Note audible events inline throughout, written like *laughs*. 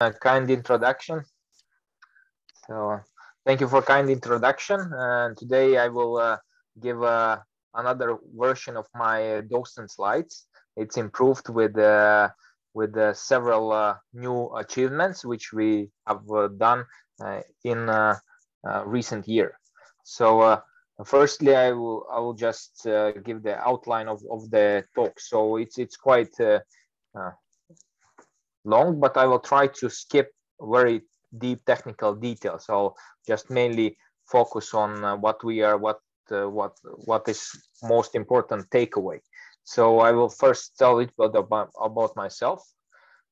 a kind introduction. So thank you for kind introduction. And today I will uh, give uh, another version of my docent slides. It's improved with uh, with uh, several uh, new achievements which we have uh, done in recent year. So firstly, I will I will just give the outline of, of the talk. So it's it's quite long, but I will try to skip very deep technical details. So just mainly focus on uh, what we are, what uh, what what is most important takeaway. So I will first tell bit about, about myself,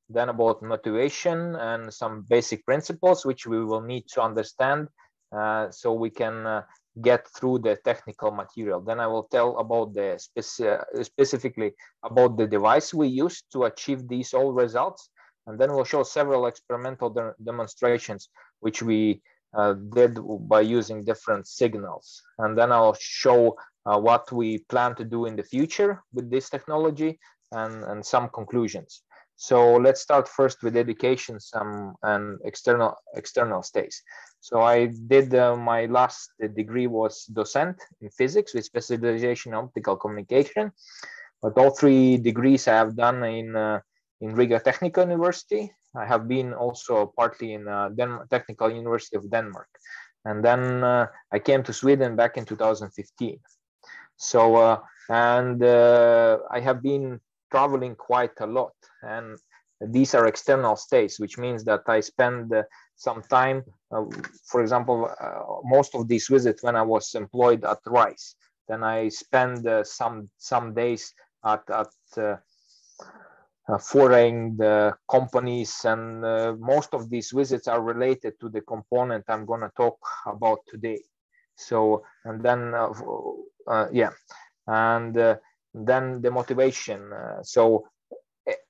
then about motivation and some basic principles which we will need to understand uh, so we can uh, get through the technical material. Then I will tell about the speci specifically about the device we use to achieve these all results and then we'll show several experimental de demonstrations, which we uh, did by using different signals. And then I'll show uh, what we plan to do in the future with this technology and, and some conclusions. So let's start first with education some and external external stays. So I did uh, my last degree was docent in physics with specialization in optical communication. But all three degrees I have done in uh, in Riga Technical University. I have been also partly in uh, Den Technical University of Denmark. And then uh, I came to Sweden back in 2015. So, uh, and uh, I have been traveling quite a lot. And these are external stays, which means that I spend uh, some time, uh, for example, most of these visits when I was employed at RISE. Then I spend some some days at, at uh, foreign the companies and uh, most of these visits are related to the component i'm going to talk about today. So and then uh, uh yeah and uh, then the motivation uh, so eh,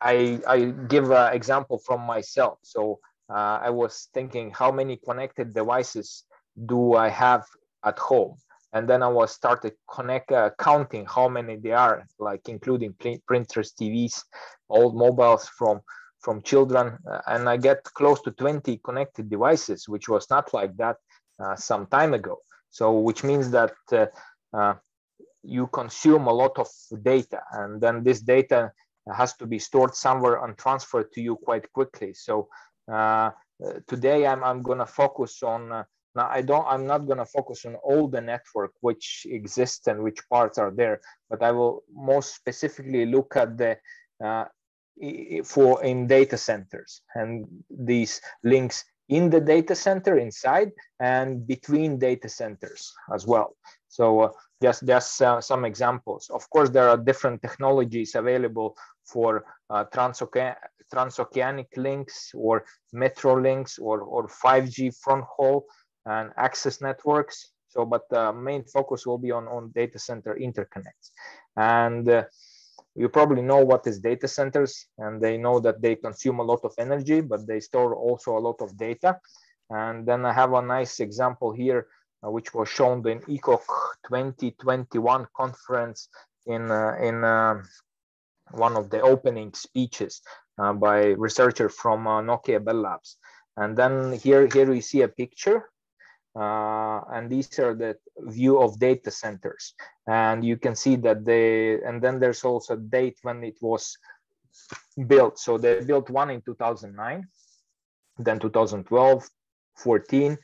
i i give an example from myself. So i was thinking how many connected devices do i have at home and then I was started connect uh, counting how many there are, like including printers, TVs, old mobiles from from children, uh, and I get close to 20 connected devices, which was not like that uh, some time ago. So, which means that uh, uh, you consume a lot of data, and then this data has to be stored somewhere and transferred to you quite quickly. So, uh, today I'm I'm gonna focus on now, I don't, I'm not going to focus on all the network which exists and which parts are there, but I will most specifically look at the uh, for in data centers and these links in the data center inside and between data centers as well. So uh, just just uh, some examples. Of course, there are different technologies available for uh, transoceanic, transoceanic links or metro links or, or 5G front haul and access networks. So, but the main focus will be on, on data center interconnects. And uh, you probably know what is data centers and they know that they consume a lot of energy, but they store also a lot of data. And then I have a nice example here, uh, which was shown in ECOC 2021 conference in, uh, in uh, one of the opening speeches uh, by researcher from uh, Nokia Bell Labs. And then here, here we see a picture uh, and these are the view of data centers. And you can see that they and then there's also date when it was built. So they built one in 2009 then 2012 14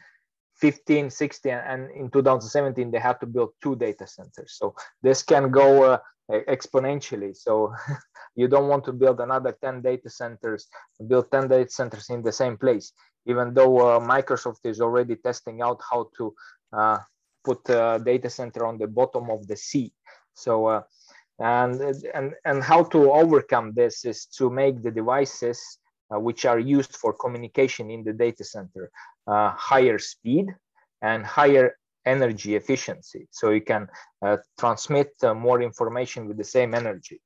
15 16 and in 2017 they had to build two data centers. So this can go uh, exponentially. So *laughs* you don't want to build another 10 data centers build 10 data centers in the same place even though uh, Microsoft is already testing out how to uh, put a data center on the bottom of the sea. So, uh, and, and, and how to overcome this is to make the devices uh, which are used for communication in the data center uh, higher speed and higher energy efficiency. So you can uh, transmit more information with the same energy.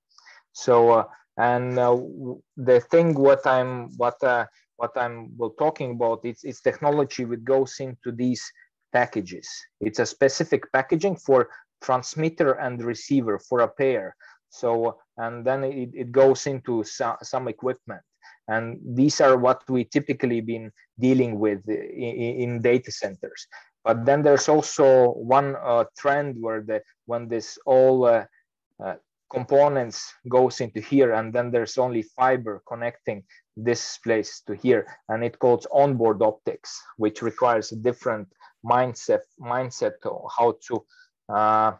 So, and the thing what I'm, what what I'm well, talking about, it's, it's technology which goes into these packages. It's a specific packaging for transmitter and receiver for a pair. So, and then it, it goes into some, some equipment. And these are what we typically been dealing with in, in data centers. But then there's also one uh, trend where the when this all uh, uh, components goes into here and then there's only fiber connecting this place to here and it calls onboard optics which requires a different mindset mindset how to uh,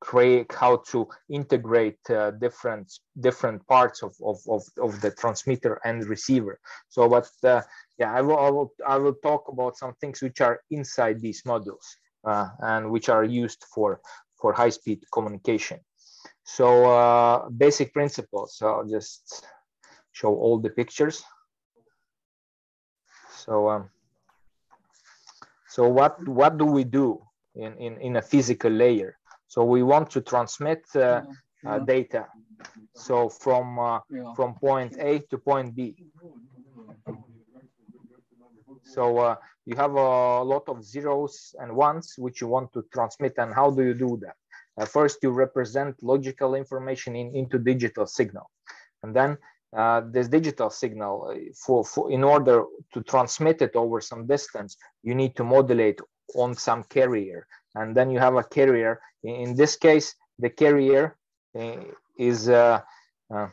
create how to integrate uh, different different parts of, of, of, of, the transmitter and receiver. So but uh, yeah I will, I will i will talk about some things which are inside these modules uh, and which are used for for high-speed communication so uh, basic principles so i'll just show all the pictures so um, so what what do we do in, in, in a physical layer so we want to transmit uh, uh, data. So from uh, from point A to point B. So uh, you have a lot of zeros and ones which you want to transmit. And how do you do that? Uh, first, you represent logical information in, into digital signal. And then uh, this digital signal, for, for in order to transmit it over some distance, you need to modulate on some carrier and then you have a carrier. In this case, the carrier eh, is uh, uh,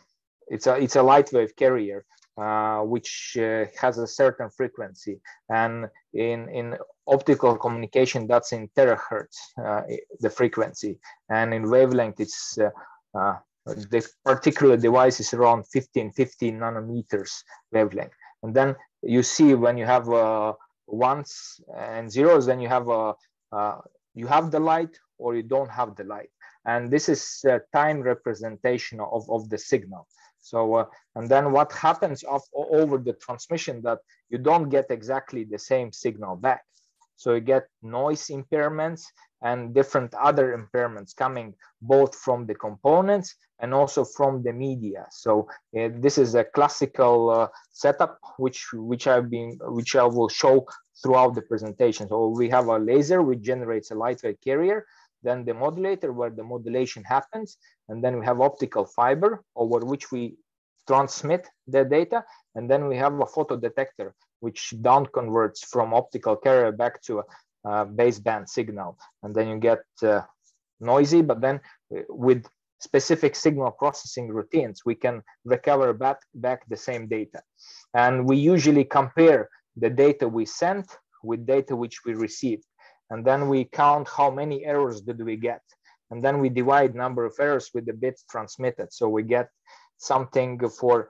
it's a it's a light wave carrier uh, which uh, has a certain frequency, and in in optical communication that's in terahertz uh, the frequency, and in wavelength it's uh, the particular device is around 15 15 nanometers wavelength, and then you see when you have ones and zeros, then you have a you have the light or you don't have the light. And this is a time representation of, of the signal. So, uh, and then what happens of, over the transmission that you don't get exactly the same signal back. So you get noise impairments and different other impairments coming both from the components and also from the media. So uh, this is a classical uh, setup which which I've been which I will show throughout the presentation. So we have a laser which generates a lightwave carrier, then the modulator where the modulation happens, and then we have optical fiber over which we transmit the data, and then we have a photo detector which down converts from optical carrier back to a, a baseband signal, and then you get uh, noisy, but then uh, with specific signal processing routines, we can recover back, back the same data. And we usually compare the data we sent with data which we received. And then we count how many errors did we get. And then we divide number of errors with the bits transmitted. So we get something for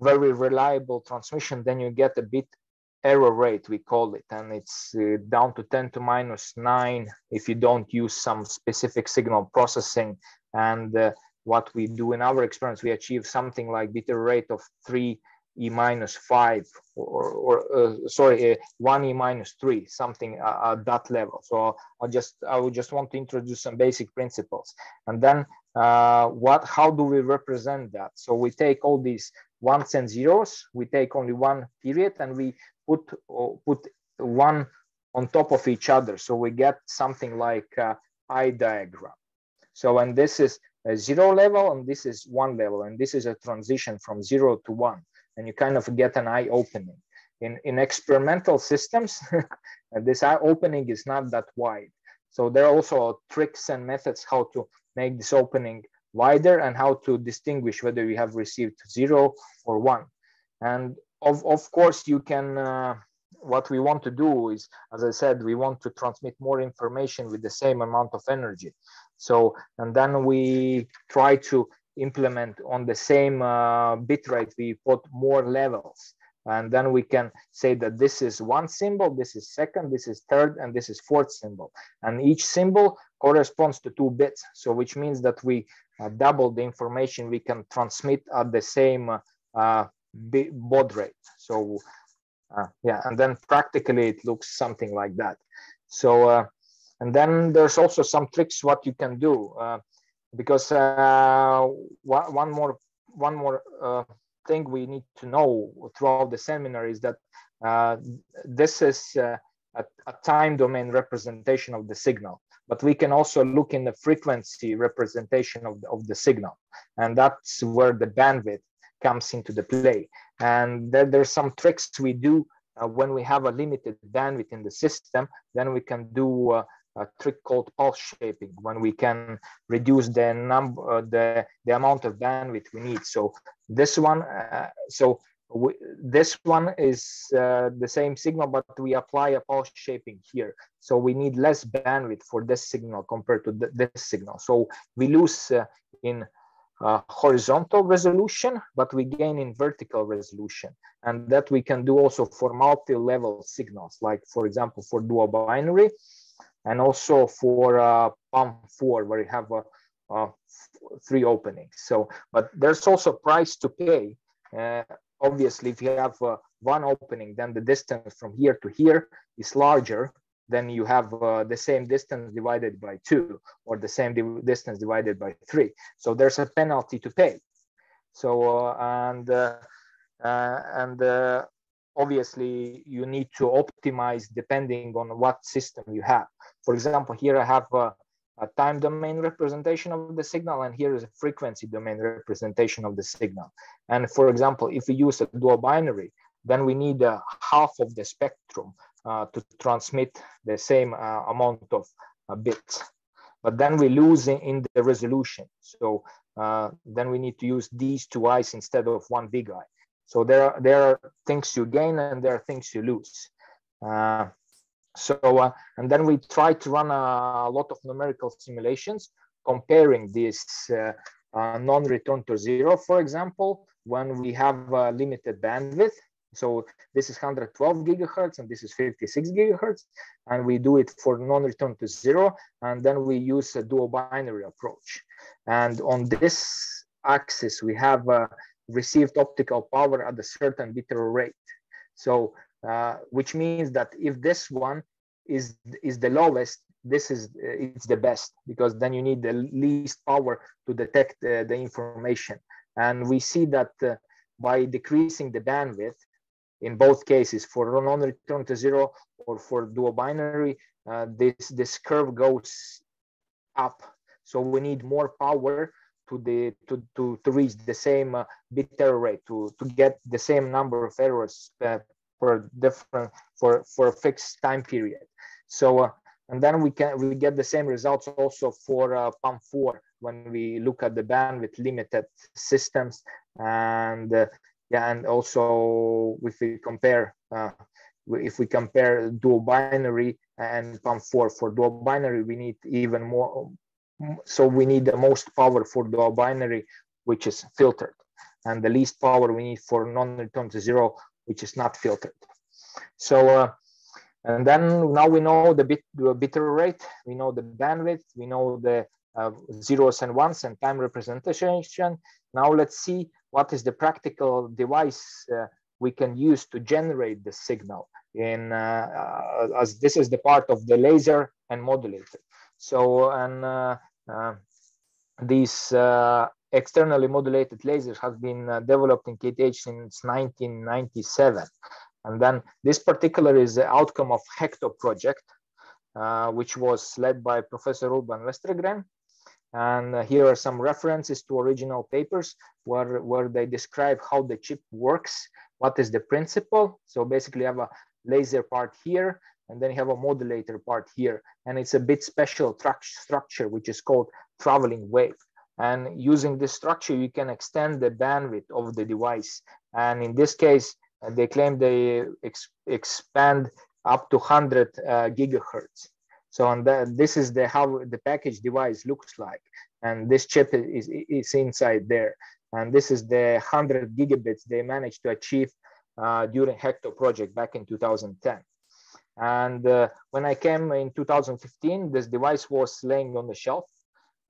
very reliable transmission, then you get a bit error rate, we call it, and it's uh, down to 10 to minus 9 if you don't use some specific signal processing. And uh, what we do in our experience, we achieve something like bit error rate of 3 e minus 5 or, or uh, sorry uh, 1 e minus 3 something uh, at that level. So i just i would just want to introduce some basic principles. And then uh, what how do we represent that? So we take all these ones and zeros we take only one period and we put uh, put one on top of each other. So we get something like eye diagram. So and this is a zero level and this is one level and this is a transition from zero to one and you kind of get an eye opening. In, in experimental systems, *laughs* this eye opening is not that wide. So there are also tricks and methods how to make this opening wider and how to distinguish whether you have received zero or one. And of, of course, you can, uh, what we want to do is, as I said, we want to transmit more information with the same amount of energy. So, and then we try to implement on the same uh, bitrate, we put more levels. And then we can say that this is one symbol, this is second, this is third, and this is fourth symbol. And each symbol corresponds to two bits. So which means that we uh, double the information we can transmit at the same uh, baud rate. So uh, yeah, and then practically it looks something like that. So, uh, and then there's also some tricks what you can do. Uh, because uh, one more one more uh, thing we need to know throughout the seminar is that uh, this is uh, a, a, time domain representation of the signal, but we can also look in the frequency representation of the, of the signal, and that's where the bandwidth comes into the play. And there, there's some tricks we do uh, when we have a limited bandwidth in the system, then we can do uh, a trick called pulse shaping when we can reduce the number uh, the the amount of bandwidth we need. So this one uh, so we, this one is uh, the same signal but we apply a pulse shaping here. So we need less bandwidth for this signal compared to th this signal. So we lose uh, in uh, horizontal resolution, but we gain in vertical resolution. And that we can do also for multi-level signals, like for example, for duobinary, and also for uh, PAM4, where you have a, a three openings. So, but there's also price to pay. Uh, obviously, if you have uh, one opening, then the distance from here to here is larger then you have uh, the same distance divided by two or the same di distance divided by three. So there's a penalty to pay. So uh, and uh, uh and uh, obviously you need to optimize depending on what system you have. For example, here I have a, a time domain representation of the signal, and here is a frequency domain representation of the signal. And for example, if we use a duobinary, then we need uh, half of the spectrum uh, to transmit the same uh, amount of uh, bits. But then we lose in, in the resolution. So then we need to use these two eyes instead of one big eye. So there are, there are things you gain and there are things you lose. Uh, so, uh, and then we try to run a, lot of numerical simulations comparing this uh, non-return to zero, for example, when we have a limited bandwidth so this is 112 gigahertz and this is 56 gigahertz. And we do it for non-return to zero. And then we use a duobinary approach. And on this axis, we have uh, received optical power at a certain bit rate. So, uh, which means that if this one is, is the lowest, this is uh, it's the best because then you need the least power to detect uh, the information. And we see that uh, by decreasing the bandwidth, in both cases for non-return to zero or for duobinary, uh, this, this curve goes up. So we need more power to the to, to, to reach the same uh, bit error rate to, to get the same number of errors uh, for different for for a fixed time period. So uh, and then we can we get the same results also for uh, PAM4 when we look at the bandwidth limited systems and uh, yeah and also if we compare uh, if we compare duobinary and PAM4 for duobinary we need even more so we need the most power for duobinary which is filtered and the least power we need for non-return to zero which is not filtered so uh, and then now we know the bit the bit rate we know the bandwidth we know the uh, zeros and ones and time representation now let's see what is the practical device uh, we can use to generate the signal in uh, uh, as this is the part of the laser and modulator. So and uh, these externally modulated lasers have been developed in KTH since 1997. And then this particular is the outcome of HECTO project, which was led by Professor Urban Westergren and uh, here are some references to original papers where, where they describe how the chip works, what is the principle. So basically you have a laser part here, and then you have a modulator part here. And it's a bit special structure, which is called traveling wave. And using this structure, you can extend the bandwidth of the device. And in this case, uh, they claim they ex expand up to 100 uh, gigahertz. So on that, this is the how the package device looks like. And this chip is, is inside there. And this is the 100 gigabits they managed to achieve uh, during HECTO project back in 2010. And uh, when I came in 2015, this device was laying on the shelf.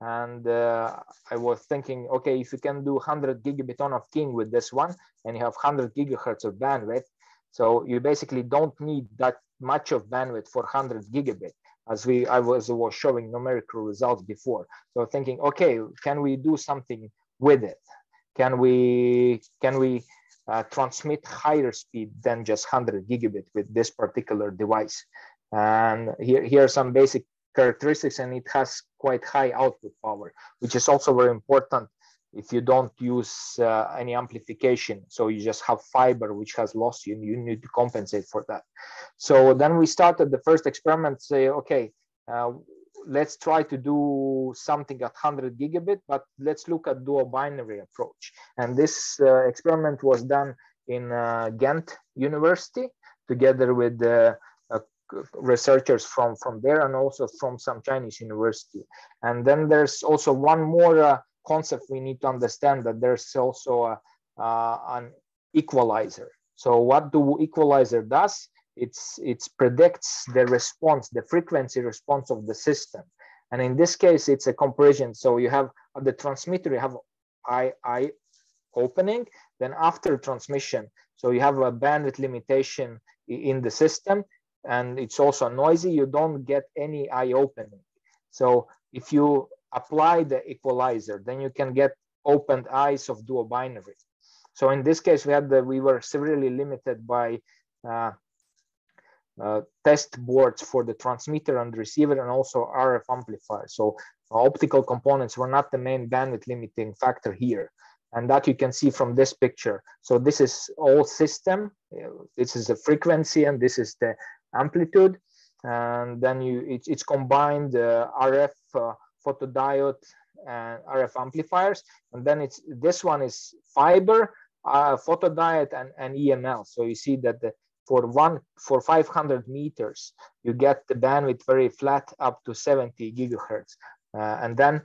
And uh, I was thinking, okay, if you can do 100 gigabit on-off keying with this one, and you have 100 gigahertz of bandwidth, so you basically don't need that much of bandwidth for 100 gigabit as we I was, was showing numerical results before. So thinking, okay, can we do something with it? Can we can we uh, transmit higher speed than just 100 gigabit with this particular device? And here, here are some basic characteristics, and it has quite high output power, which is also very important if you don't use uh, any amplification. So you just have fiber which has loss, you, you need to compensate for that. So then we started the first experiment, say, okay, uh, let's try to do something at 100 gigabit, but let's look at duobinary approach. And this uh, experiment was done in uh, Ghent University together with uh, researchers from, from there and also from some Chinese university. And then there's also one more uh, concept we need to understand that there's also a, uh, an equalizer. So what do equalizer does? It's it predicts the response, the frequency response of the system. And in this case, it's a compression. So you have the transmitter, you have eye, eye opening, then after transmission, so you have a bandwidth limitation in the system, and it's also noisy, you don't get any eye opening. So if you apply the equalizer, then you can get opened eyes of duobinary. So in this case, we had the, we were severely limited by uh, uh, test boards for the transmitter and receiver and also RF amplifier. So optical components were not the main bandwidth limiting factor here. And that you can see from this picture. So this is all system. This is the frequency and this is the amplitude. And then you it, it's combined uh, RF uh, photodiode and RF amplifiers. And then it's this one is fiber, uh, photodiode and, and EML. So you see that the, for one for 500 meters, you get the bandwidth very flat up to 70 gigahertz. Uh, and then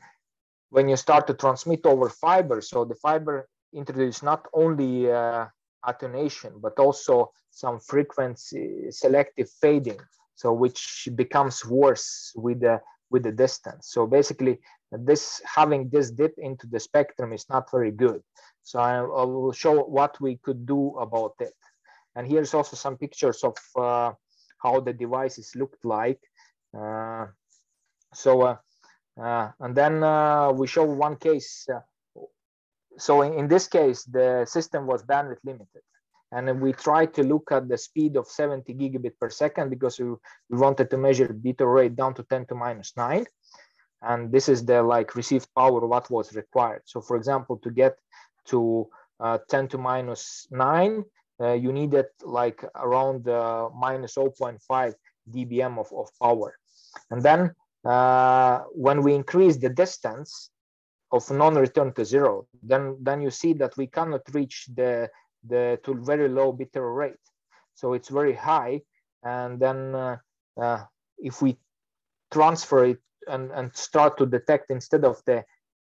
when you start to transmit over fiber, so the fiber introduces not only uh, attenuation, but also some frequency selective fading. So which becomes worse with the with the distance. So basically, this having this dip into the spectrum is not very good. So I, I will show what we could do about it. And here's also some pictures of uh, how the devices looked like. Uh, so, uh, uh and then uh, we show one case. So in, in this case, the system was bandwidth limited. And we tried to look at the speed of 70 gigabit per second because we, we wanted to measure bit rate down to 10 to minus 9 and this is the like received power what was required. So for example to get to uh, 10 to minus 9 uh, you needed like around uh, minus 0.5 dbm of, of power. And then uh, when we increase the distance of non-return to zero then then you see that we cannot reach the the to very low bit error rate. So it's very high. And then uh, uh, if we transfer it and, and start to detect instead of the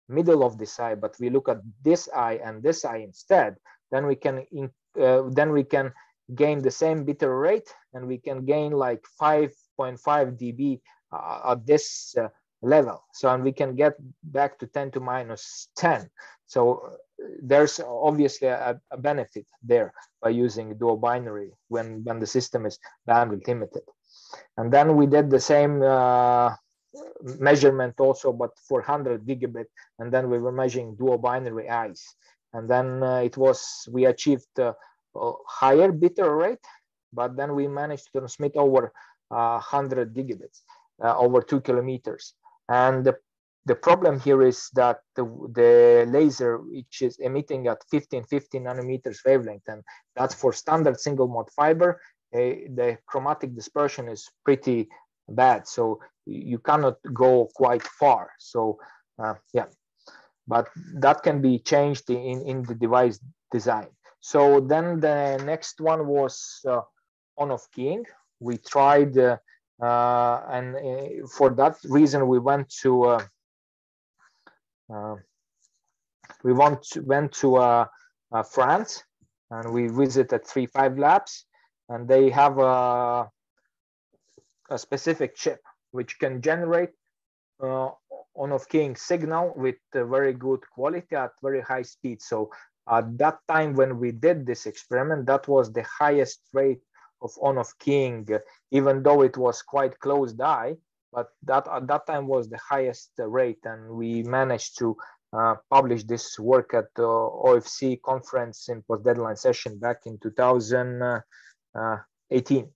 middle of this eye, but we look at this eye and this eye instead, then we can in, uh, then we can gain the same bit error rate and we can gain like 5.5 dB uh, at this uh, level. So and we can get back to 10 to minus 10. So there's obviously a, a, benefit there by using duobinary when, when the system is bandwidth limited. And then we did the same uh, measurement also, but 400 gigabit. And then we were measuring duobinary eyes. And then uh, it was, we achieved higher bit rate, but then we managed to transmit over 100 uh, gigabits uh, over two kilometers. And the the problem here is that the, the laser, which is emitting at 15, 15 nanometers wavelength, and that's for standard single mode fiber, uh, the chromatic dispersion is pretty bad. So you cannot go quite far. So uh, yeah, but that can be changed in, in the device design. So then the next one was uh, on-off keying. We tried, uh, and uh, for that reason, we went to uh, uh, we went to, went to uh, uh, France and we visited three five labs and they have a, a specific chip which can generate uh, on-off keying signal with very good quality at very high speed. So at that time when we did this experiment, that was the highest rate of on-off keying even though it was quite closed eye, but that at that time was the highest rate and we managed to uh, publish this work at the OFC conference in post deadline session back in 2018. Uh,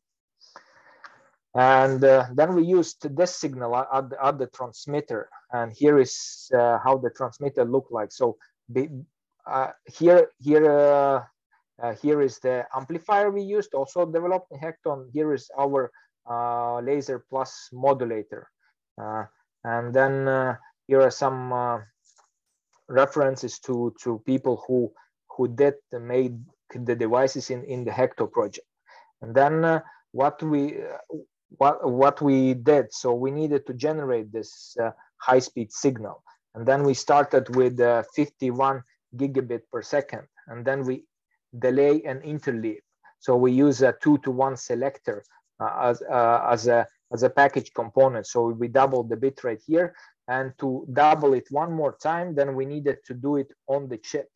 and uh, then we used this signal at the, at the transmitter. And here is uh, how the transmitter looked like. So uh, here here uh, uh, here is the amplifier we used, also developed in HECTO. Here is our uh, laser plus modulator. Uh, and then uh, here are some uh, references to, to people who, who did made the devices in, in the HECTO project. And then what we what what we did so we needed to generate this uh, high speed signal and then we started with uh, 51 gigabit per second and then we delay and interleave. So we use a two to one selector uh, as, uh, as, a, as a package component. So we double the bit rate here and to double it one more time, then we needed to do it on the chip.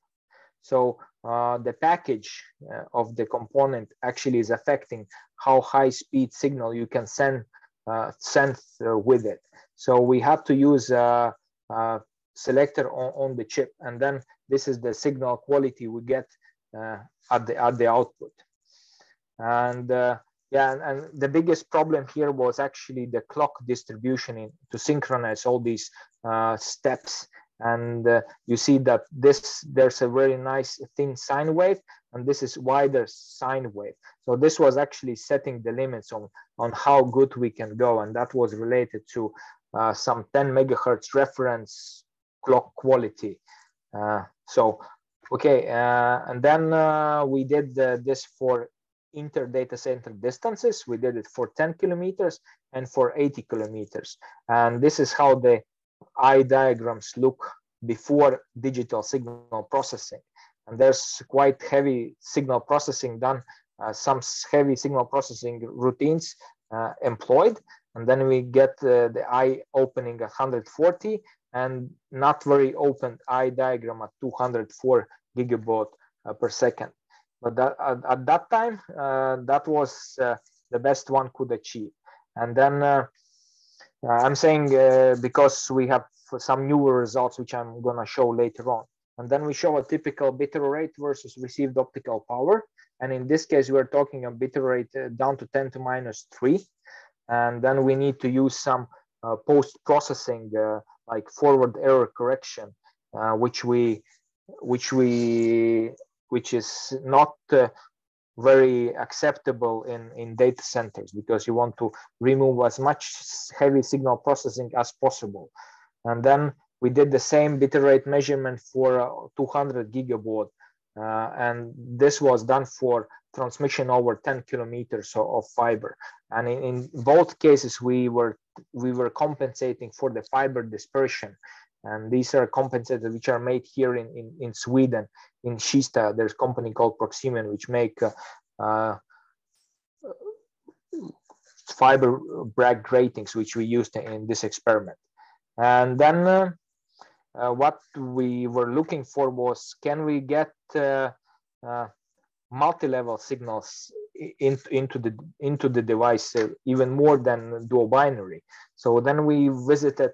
So uh, the package uh, of the component actually is affecting how high speed signal you can send uh, send uh, with it. So we have to use a, a selector on, on, the chip, and then this is the signal quality we get at the at the output. And uh, yeah, and, and, the biggest problem here was actually the clock distribution in, to synchronize all these uh, steps. And uh, you see that this there's a very nice thin sine wave, and this is wider sine wave. So this was actually setting the limits on on how good we can go, and that was related to uh, some 10 megahertz reference clock quality. Uh, so Okay, uh, and then uh, we did uh, this for inter data center distances. We did it for 10 kilometers and for 80 kilometers. And this is how the eye diagrams look before digital signal processing. And there's quite heavy signal processing done, uh, some heavy signal processing routines uh, employed. And then we get uh, the eye opening at 140 and not very open eye diagram at 204 gigabaud uh, per second. But that, at, at that time, uh, that was uh, the best one could achieve. And then I'm saying because we have some newer results, which I'm going to show later on. And then we show a typical bit rate versus received optical power. And in this case, we're talking a bit rate down to 10 to minus 3. And then we need to use some uh, post processing uh, like forward error correction, uh, which we which we which is not uh, very acceptable in in data centers because you want to remove as much heavy signal processing as possible. And then we did the same bit rate measurement for uh, 200 gigabaud uh, and this was done for transmission over 10 kilometers of fiber and in, in both cases we were we were compensating for the fiber dispersion and these are compensators which are made here in, in, in Sweden. In Kista, there's a company called Proximion which make uh, uh, fiber Bragg gratings, which we used in this experiment. And then uh, what we were looking for was, can we get uh, uh, multi-level signals in, into the into the device uh, even more than duobinary? So then we visited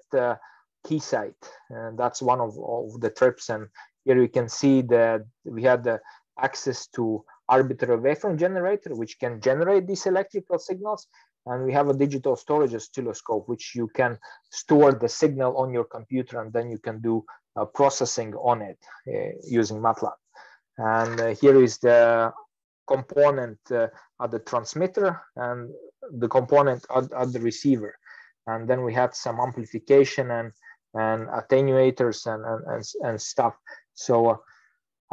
Keysight. And that's one of, of the trips. And here you can see that we had the access to arbitrary waveform generator, which can generate these electrical signals. And we have a digital storage oscilloscope, which you can store the signal on your computer and then you can do uh, processing on it uh, using MATLAB. And uh, here is the component uh, at the transmitter and the component at, at the receiver. And then we had some amplification and and attenuators and, and, and, and stuff. So uh,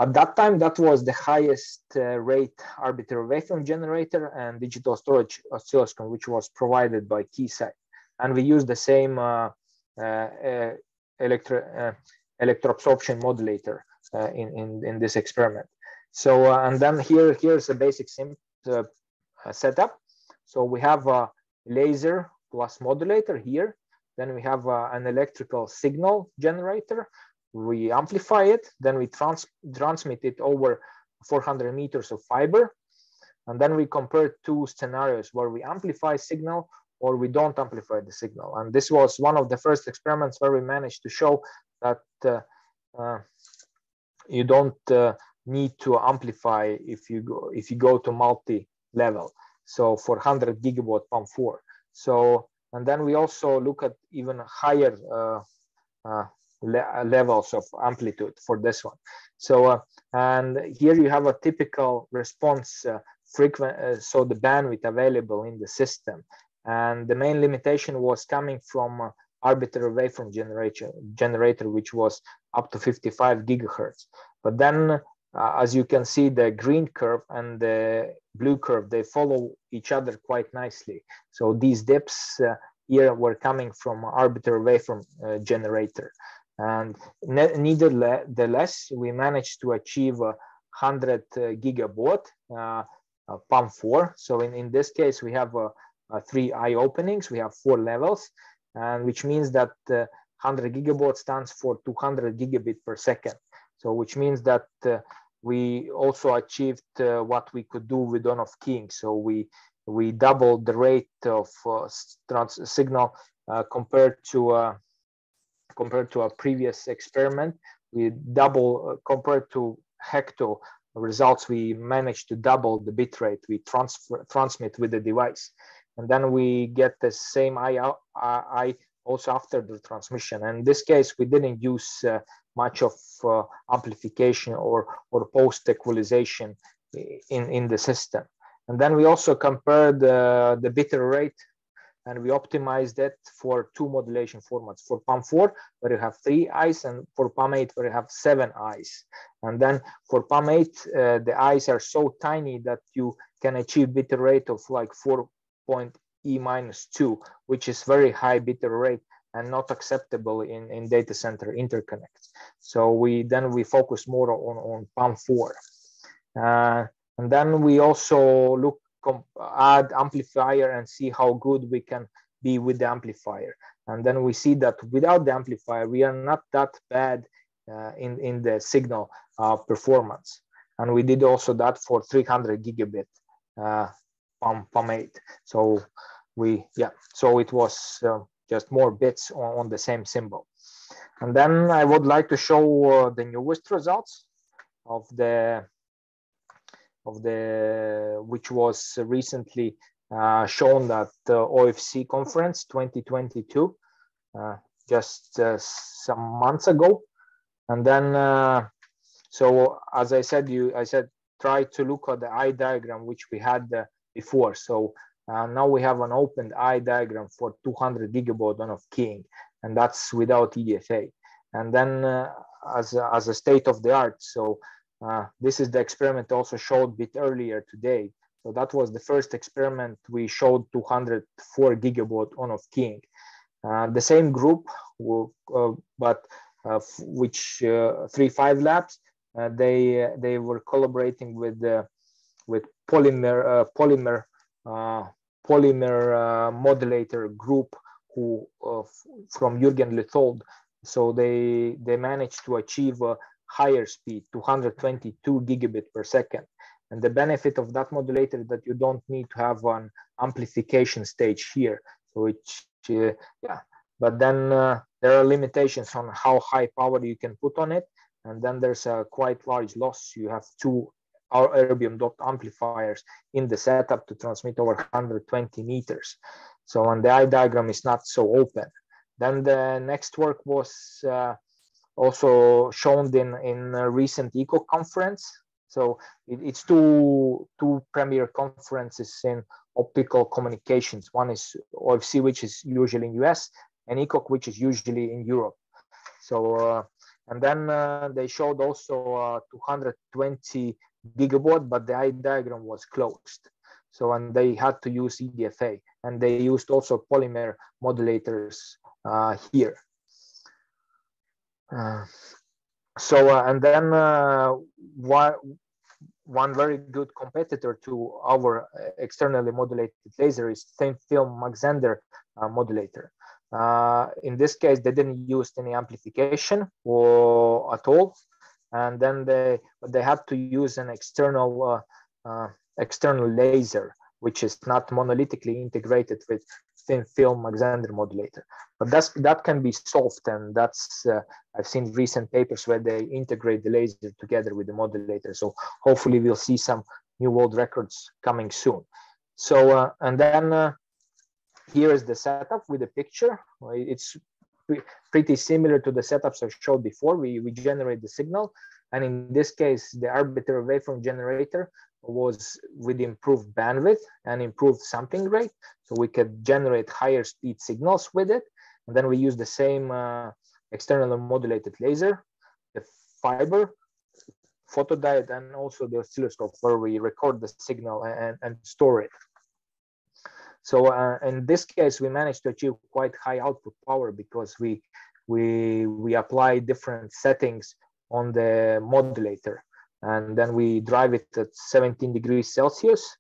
at that time, that was the highest uh, rate arbitrary waveform generator and digital storage oscilloscope, which was provided by Keysight. And we used the same uh, uh, uh electro, uh, electroabsorption modulator in, in, in this experiment. So, and then here, here's a basic sim, setup. So we have a laser plus modulator here then we have uh, an electrical signal generator. We amplify it, then we trans transmit it over 400 meters of fiber. And then we compare two scenarios where we amplify signal or we don't amplify the signal. And this was one of the first experiments where we managed to show that uh, uh, you don't uh, need to amplify if you go if you go to multi-level. So for 100 gigabaud PAM4. So and then we also look at even higher uh, uh, le levels of amplitude for this one. So, uh, and here you have a typical response uh, frequent, uh, so the bandwidth available in the system. And the main limitation was coming from uh, arbitrary waveform generator, generator, which was up to 55 gigahertz. But then, uh, as you can see, the green curve and the blue curve, they follow each other quite nicely. So these dips here were coming from arbitrary waveform uh, generator. And nevertheless, we managed to achieve 100 uh, gigabaud uh, PAM4. So in, in this case, we have three eye openings, we have four levels, and which means that 100 gigabaud stands for 200 gigabit per second. So which means that uh, we also achieved uh, what we could do with on-off keying. So we we doubled the rate of uh, signal compared to compared to a previous experiment. We double uh, compared to HECTO results, we managed to double the bit rate we transfer, transmit with the device. And then we get the same I, I also after the transmission. And in this case, we didn't use uh, much of uh, amplification or, or post equalization in, in the system. And then we also compared uh, the bit rate and we optimized that for two modulation formats. For PAM4 where you have three eyes and for PAM8 where you have seven eyes. And then for PAM8 uh, the eyes are so tiny that you can achieve bit rate of like 4 point e minus 2 which is very high bit rate and not acceptable in, in data center interconnects. So we then we focus more on, on PAM4 uh, and then we also look add amplifier and see how good we can be with the amplifier. And then we see that without the amplifier, we are not that bad uh, in, in the signal uh, performance. And we did also that for 300 gigabit uh, PAM, PAM8. So we, yeah, so it was uh, just more bits on, on, the same symbol. And then I would like to show uh, the newest results of the of the which was recently uh, shown at the OFC conference 2022, uh, just uh, some months ago. And then, uh, so as I said, you I said try to look at the eye diagram which we had uh, before. So uh, now we have an opened eye diagram for 200 gigabaud of keying, and that's without EDFA. And then as as a state of the art, so uh, this is the experiment also showed a bit earlier today. So that was the first experiment we showed 204 gigabaud on-off keying. Uh, the same group, will, uh, but uh, which uh, three five labs, uh, they they were collaborating with with polymer polymer polymer modulator group who from Jürgen Leuthold. So they they managed to achieve higher speed, 222 gigabit per second. And the benefit of that modulator that you don't need to have an amplification stage here. So which, uh, yeah, but then uh, there are limitations on how high power you can put on it. And then there's a quite large loss. You have two erbium doped amplifiers in the setup to transmit over 120 meters. So on the eye diagram is not so open. Then the next work was uh, also shown in in a recent ECOC conference. So it, it's two two premier conferences in optical communications. One is OFC, which is usually in US, and ECOC, which is usually in Europe. So uh, and then uh, they showed also uh, 220 gigabaud, but the eye diagram was closed. So and they had to use EDFA, and they used also polymer modulators uh, here. Uh, so uh, and then uh, one one very good competitor to our externally modulated laser is thin film Mach-Zehnder modulator. Uh, in this case, they didn't use any amplification or at all, and then they they had to use an external uh, uh, external laser, which is not monolithically integrated with thin film Mach-Zehnder modulator. But that's that can be solved, and that's uh, I've seen recent papers where they integrate the laser together with the modulator. So hopefully we'll see some new world records coming soon. So uh, and then uh, here is the setup with the picture. It's pretty similar to the setups I showed before. We, we generate the signal. And in this case, the arbitrary waveform generator was with improved bandwidth and improved sampling rate. So we could generate higher speed signals with it. And then we use the same uh, modulated laser, the fiber, photodiode, and also the oscilloscope where we record the signal and, and store it. So uh, in this case, we managed to achieve quite high output power because we we we apply different settings on the modulator and then we drive it at 17 degrees Celsius.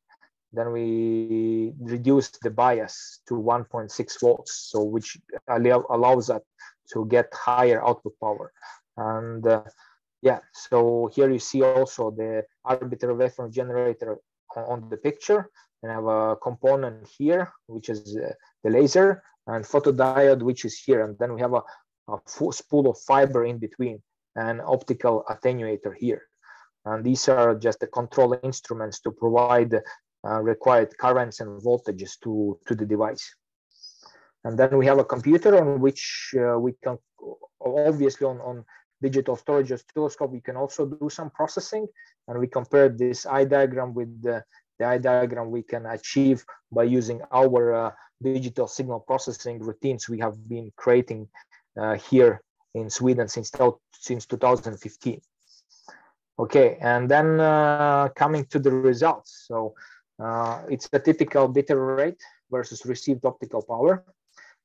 Then we reduce the bias to 1.6 volts, so which allow, allows us to get higher output power. And uh, yeah, so here you see also the arbitrary waveform generator on the picture. And I have a component here, which is uh, the laser, and photodiode, which is here. And then we have a, a spool of fiber in between and optical attenuator here. And these are just the control instruments to provide uh, required currents and voltages to, to the device. And then we have a computer on which uh, we can, obviously on, on digital storage oscilloscope, we can also do some processing. And we compare this eye diagram with the, the eye diagram we can achieve by using our uh, digital signal processing routines we have been creating uh, here in Sweden since, since 2015. Okay, and then uh, coming to the results. So uh, it's a typical bit rate versus received optical power.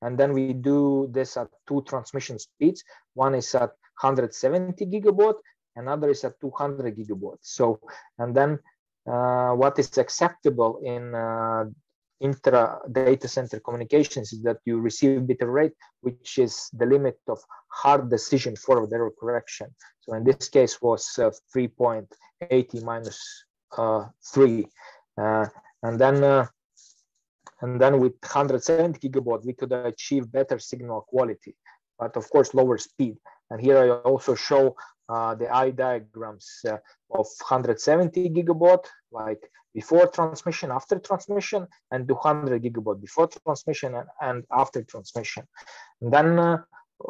And then we do this at two transmission speeds. One is at 170 gigabaud, another is at 200 gigabaud. So, and then uh, what is acceptable in uh, intra data center communications is that you receive bit rate, which is the limit of hard decision forward error correction. So in this case was uh, 3.80 minus, uh, 3. Uh, and then uh, and then with 170 gigabaud, we could achieve better signal quality, but of course lower speed. And here I also show the eye diagrams uh, of 170 gigabaud, like before transmission, after transmission, and 200 gigabaud before transmission and, and after transmission. And then, uh,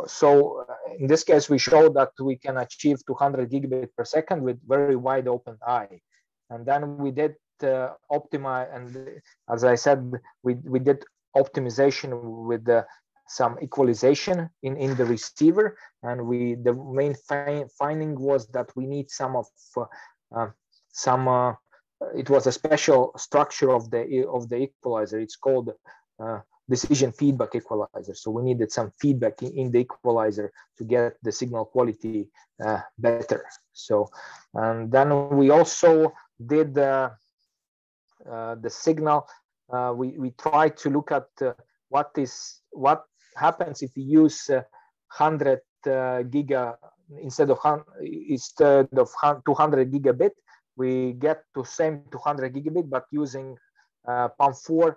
so uh, in this case, we show that we can achieve 200 gigabit per second with very wide open eye. And then we did uh, optimize, and as I said, we, we did optimization with the some equalization in, in the receiver. And we the main fi finding was that we need some of uh, uh, some. Uh, it was a special structure of the of the equalizer. It's called uh, decision feedback equalizer. So we needed some feedback in, in the equalizer to get the signal quality uh, better. So and then we also did uh, the signal. we we tried to look at what is what happens if you use uh, 100 uh, giga instead of instead of 200 gigabit we get to same 200 gigabit but using uh, PAM4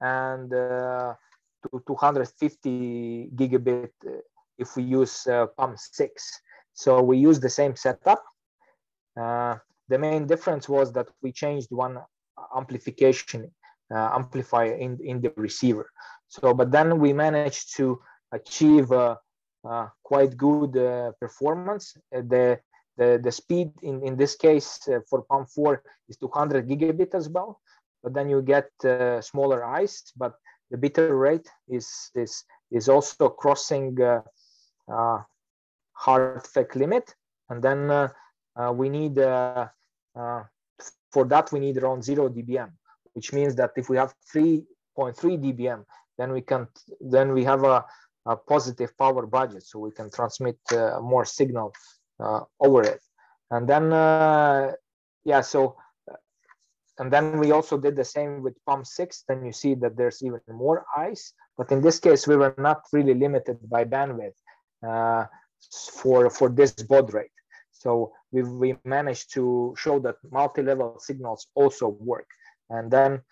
and uh, to 250 gigabit uh, if we use uh, PAM6 so we use the same setup. Uh, the main difference was that we changed one amplification amplifier in in the receiver so, but then we managed to achieve uh, uh, quite good uh, performance. Uh, the, the, the speed in, in this case uh, for PAM4 is 200 gigabit as well, but then you get uh, smaller eyes, but the bit rate is, is, is also crossing hard FEC limit. And then we need for that we need around 0 dBm, which means that if we have 3.3 dBm, then we can then we have a, a positive power budget so we can transmit uh, more signal uh, over it. And then uh, yeah so and then we also did the same with PAM6 then you see that there's even more ice but in this case we were not really limited by bandwidth uh, for for this baud rate. So we, we managed to show that multi-level signals also work. And then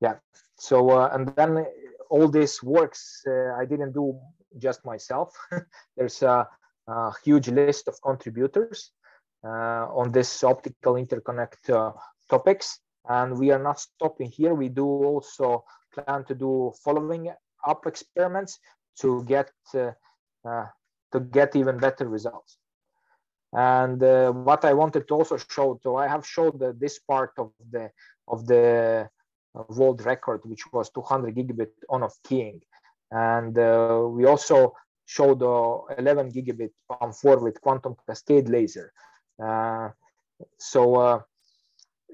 yeah so uh, and then all this works uh, I didn't do just myself. *laughs* There's a, a, huge list of contributors uh, on this optical interconnect uh, topics. And we are not stopping here. We do also plan to do following up experiments to get to get even better results. And uh, what I wanted to also show, so I have showed the, this part of the of the world record, which was 200 gigabit on-off keying, and uh, we also showed the 11 gigabit PAM4 with quantum cascade laser. Uh, so uh,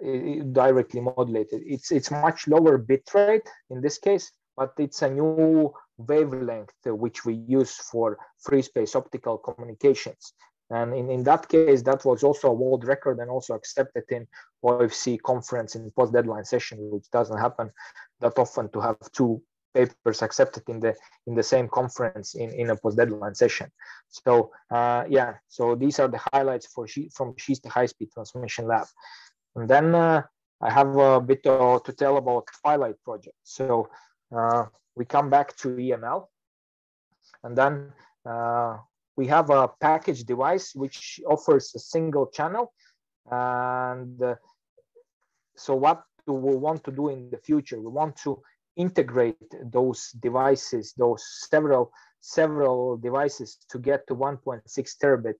it, directly modulated. It's it's much lower bit rate in this case, but it's a new wavelength which we use for free space optical communications. And in, in that case, that was also a world record and also accepted in OFC conference in post deadline session, which doesn't happen that often to have two papers accepted in the in the same conference in, in a post deadline session. So uh, yeah, so these are the highlights for she, from Kista High Speed Transmission Lab. And then uh, I have a bit to tell about Twilight project. So uh, we come back to EML, and then uh, we have a package device which offers a single channel. And uh, so what do we want to do in the future? We want to integrate those devices, those several several devices to get to 1.6 terabit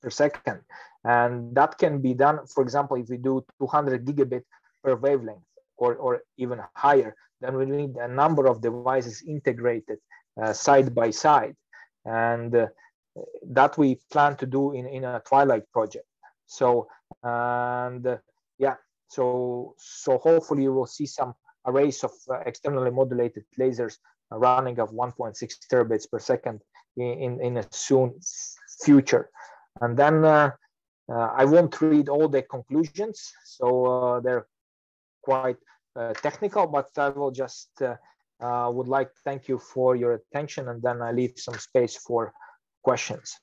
per second. And that can be done, for example, if we do 200 gigabit per wavelength or, or even higher, then we need a number of devices integrated uh, side by side and uh, that we plan to do in, in a twilight project. So and uh, yeah so so hopefully you will see some arrays of uh, externally modulated lasers running of 1.6 terabits per second in, in, in a soon future. And then uh, uh, i won't read all the conclusions so they're quite technical but i will just uh, Uh, would like thank you for your attention and then I leave some space for questions.